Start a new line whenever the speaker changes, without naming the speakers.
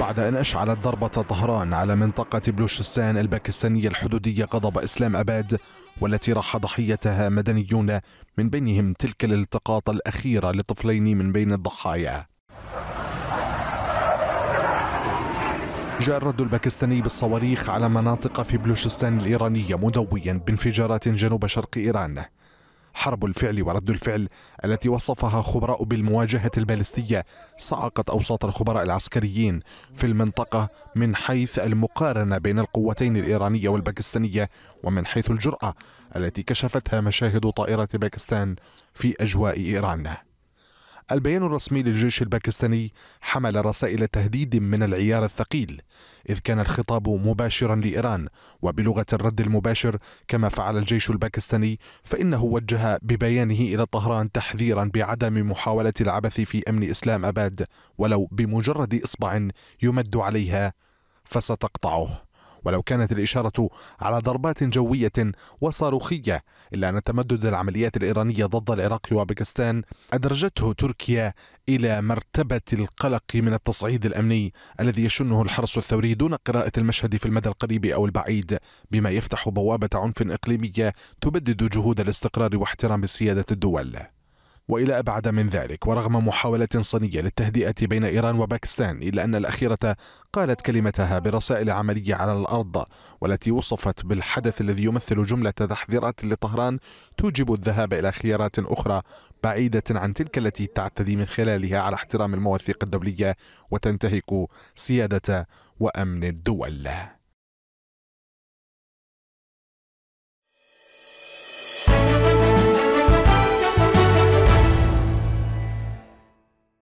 بعد أن أشعلت ضربة طهران على منطقة بلوشستان الباكستانية الحدودية غضب إسلام أباد والتي راح ضحيتها مدنيون من بينهم تلك الالتقاط الأخيرة لطفلين من بين الضحايا. جاء الرد الباكستاني بالصواريخ على مناطق في بلوشستان الإيرانية مدويا بانفجارات جنوب شرق إيران. حرب الفعل ورد الفعل التي وصفها خبراء بالمواجهة البالستية صعقت أوساط الخبراء العسكريين في المنطقة من حيث المقارنة بين القوتين الإيرانية والباكستانية ومن حيث الجرأة التي كشفتها مشاهد طائرة باكستان في أجواء إيران. البيان الرسمي للجيش الباكستاني حمل رسائل تهديد من العيار الثقيل إذ كان الخطاب مباشرا لإيران وبلغة الرد المباشر كما فعل الجيش الباكستاني فإنه وجه ببيانه إلى طهران تحذيرا بعدم محاولة العبث في أمن إسلام أباد ولو بمجرد إصبع يمد عليها فستقطعه. ولو كانت الإشارة على ضربات جوية وصاروخية إلا أن تمدد العمليات الإيرانية ضد العراق وباكستان أدرجته تركيا إلى مرتبة القلق من التصعيد الأمني الذي يشنه الحرس الثوري دون قراءة المشهد في المدى القريب أو البعيد بما يفتح بوابة عنف إقليمية تبدد جهود الاستقرار واحترام سيادة الدول. وإلى أبعد من ذلك ورغم محاولة صينيه للتهدئة بين إيران وباكستان إلا أن الأخيرة قالت كلمتها برسائل عملية على الأرض والتي وصفت بالحدث الذي يمثل جملة تحذيرات لطهران توجب الذهاب إلى خيارات أخرى بعيدة عن تلك التي تعتدي من خلالها على احترام المواثيق الدولية وتنتهك سيادة وأمن الدول.